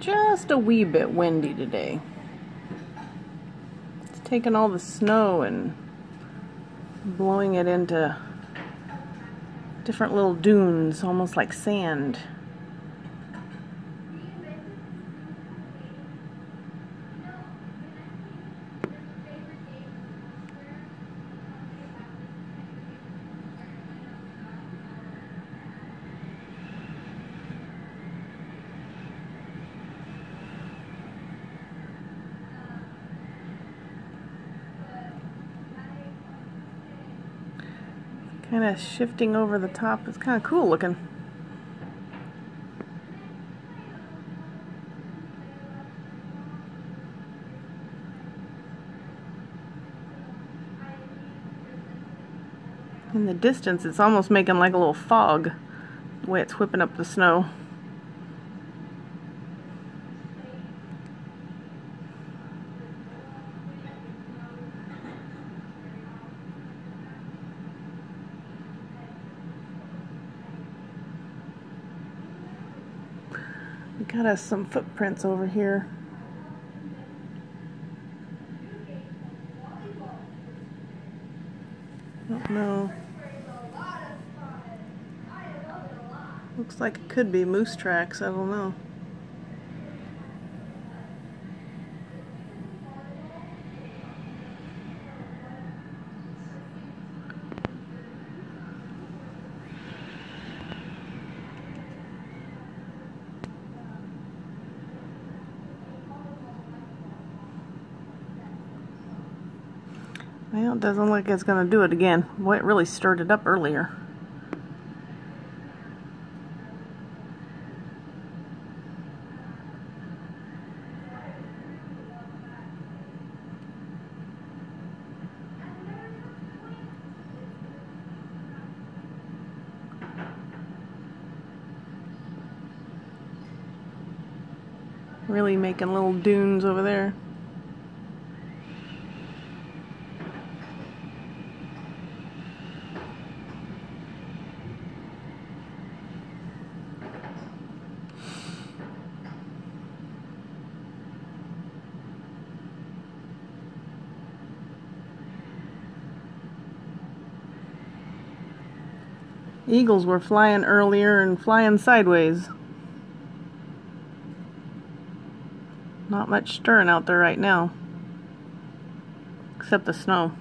just a wee bit windy today. It's taking all the snow and blowing it into different little dunes, almost like sand. Kind of shifting over the top. It's kind of cool looking. In the distance, it's almost making like a little fog, the way it's whipping up the snow. We got us some footprints over here. Don't know. Looks like it could be moose tracks, I don't know. Well, it doesn't look like it's going to do it again. Boy, it really stirred it up earlier. Really making little dunes over there. Eagles were flying earlier and flying sideways. Not much stirring out there right now. Except the snow.